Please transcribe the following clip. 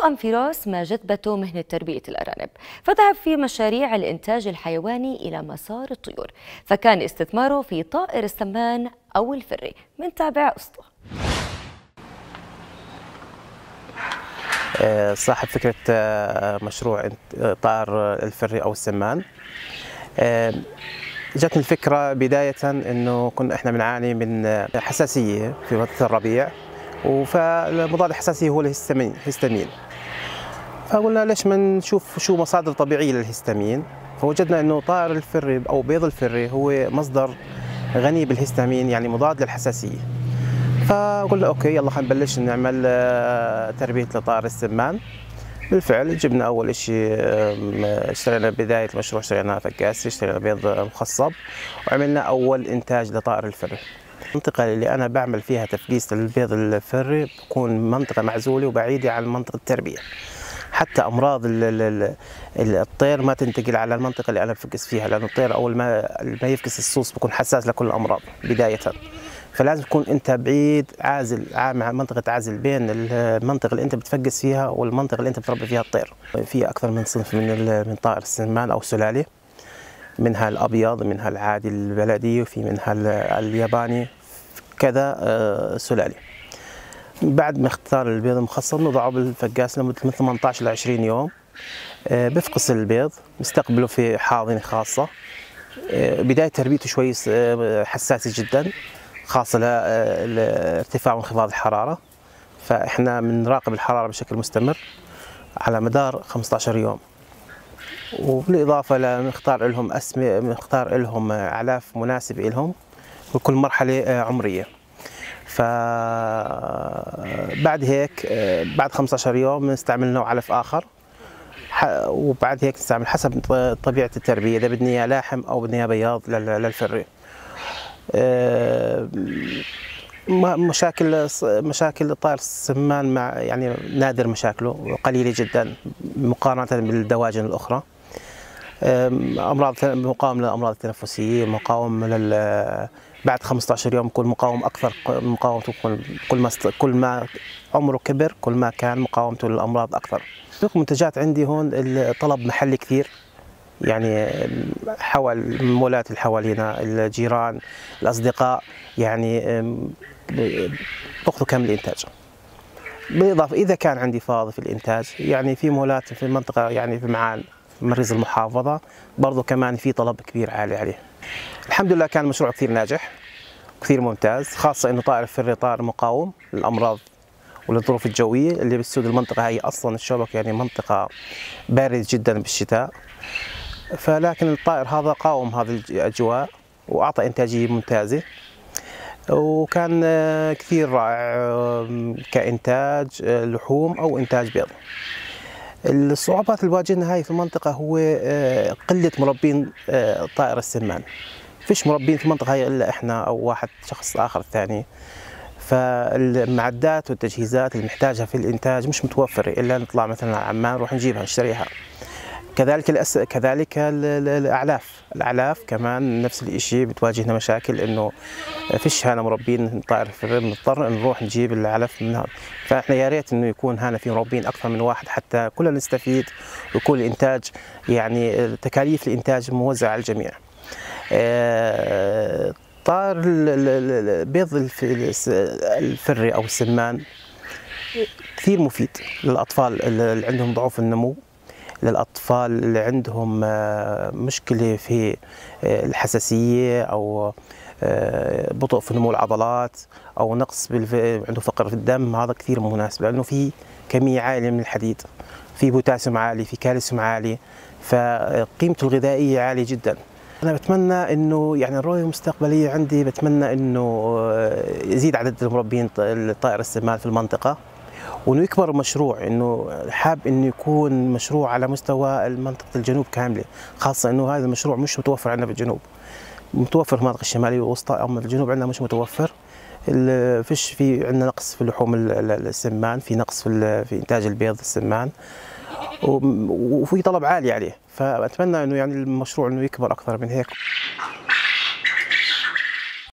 توأم فراس ما جذبته مهنة تربية الأرانب فذهب في مشاريع الإنتاج الحيواني إلى مسار الطيور فكان استثماره في طائر السمان أو الفري مَن تابع أسطوة صاحب فكرة مشروع طائر الفري أو السمان. جاتني الفكرة بداية إنه كنا إحنا بنعاني من حساسية في فترة الربيع فالمضاد الحساسية هو الهستامين هستامين فقلنا ليش ما نشوف شو مصادر طبيعية للهستامين؟ فوجدنا إنه طائر الفري أو بيض الفري هو مصدر غني بالهستامين يعني مضاد للحساسية. فقلنا okay يلا خلينا نبلش نعمل تربية لطائر السمان. بالفعل جبنا أول شيء اشترينا بداية المشروع اشترينا فقاس اشترينا بيض مخصب وعملنا أول إنتاج لطائر الفري. المنطقة اللي أنا بعمل فيها تفقيس للبيض الفري بتكون منطقة معزولة وبعيدة عن منطقة التربية. حتى أمراض الطير ما تنتقل على المنطقة اللي أنا بفقس فيها لأن الطير أول ما ما يفقس الصوص بكون حساس لكل الأمراض بداية. فلازم تكون أنت بعيد عازل منطقة عزل بين المنطقة اللي أنت بتفقس فيها والمنطقة اللي أنت بتربي فيها الطير. في أكثر من صنف من من طائر السمان أو سلاله منها الأبيض منها العادي البلدي وفي منها الياباني كذا سلالي. بعد ما اختار البيض المخصب نضعه بالفقاس لمدة من 18 ل 20 يوم. بفقس البيض نستقبله في حاضنة خاصة. بداية تربيته شوي حساسة جدا خاصة لارتفاع وانخفاض الحرارة. فإحنا بنراقب الحرارة بشكل مستمر على مدار 15 يوم. وبالإضافة لنختار لهم أسماء نختار لهم أعلاف مناسبة لهم بكل مرحلة عمرية. فبعد هيك بعد 15 يوم نستعمل نوع علف آخر. وبعد هيك نستعمل حسب طبيعة التربية إذا بدنا إياه لاحم أو بدنا إياه بياض للفري. مشاكل مشاكل طائر السمان مع يعني نادر مشاكله قليلة جدا مقارنة بالدواجن الأخرى. أمراض مقاوم للأمراض التنفسية مقاوم لل بعد 15 يوم يكون مقاوم أكثر مقاومته كل ما كل ما عمره كبر كل ما كان مقاومته للأمراض أكثر. المنتجات عندي هون الطلب محلي كثير. يعني حول المولات اللي حوالينا الجيران الأصدقاء يعني باخذوا كامل الإنتاج. بالإضافة إذا كان عندي فاضي في الإنتاج يعني في مولات في المنطقة يعني في معان في مريز المحافظة برضه كمان في طلب كبير عالي عليه. الحمد لله كان المشروع كثير ناجح كثير ممتاز خاصة إنه طائر الفري طائر مقاوم للأمراض وللظروف الجوية اللي بتسود المنطقة. هي أصلا الشبك يعني منطقة بارده جدا بالشتاء. فلكن الطائر هذا قاوم هذه الأجواء وأعطى إنتاجية ممتازة. وكان كثير رائع كإنتاج لحوم أو إنتاج بيض. الصعوبات اللي واجهنا هاي في المنطقة هو قلة مربين طائر السمان. فيش مربين في المنطقة هاي إلا إحنا أو واحد شخص آخر ثاني. فالمعدات والتجهيزات اللي محتاجها في الإنتاج مش متوفرة إلا نطلع مثلا عمان نروح نجيبها نشتريها. كذلك الأس... كذلك الأعلاف. الأعلاف كمان نفس الشيء بتواجهنا مشاكل إنه فيش هنا مربين طائر في الرب نضطر نروح نجيب العلف من هذا فإحنا يا ريت إنه يكون هنا في مربين أكثر من واحد حتى كلنا نستفيد ويكون الانتاج يعني تكاليف الإنتاج موزعة على الجميع. طائر بيض الفري أو السمان كثير مفيد للأطفال اللي عندهم ضعف النمو. للأطفال اللي عندهم مشكلة في الحساسية أو بطء في نمو العضلات أو نقص عنده فقر في الدم هذا كثير مناسب لأنه في كمية عالية من الحديد في بوتاسيوم عالي في كالسيوم عالي فقيمته الغذائية عالية جدا. أنا بتمنى إنه يعني الرؤية المستقبلية عندي بتمنى إنه يزيد عدد المربين الطائر السمان في المنطقة. وإنه يكبر المشروع إنه حاب إنه يكون مشروع على مستوى منطقه الجنوب كاملة خاصة إنه هذا المشروع مش متوفر عندنا في الجنوب متوفر في المناطق الشمالية والوسطى اما الجنوب عندنا مش متوفر. فيش في عندنا نقص في لحوم السمان في نقص في, في إنتاج البيض السمان. وفي طلب عالي عليه. فأتمنى إنه يعني المشروع إنه يكبر أكثر من هيك.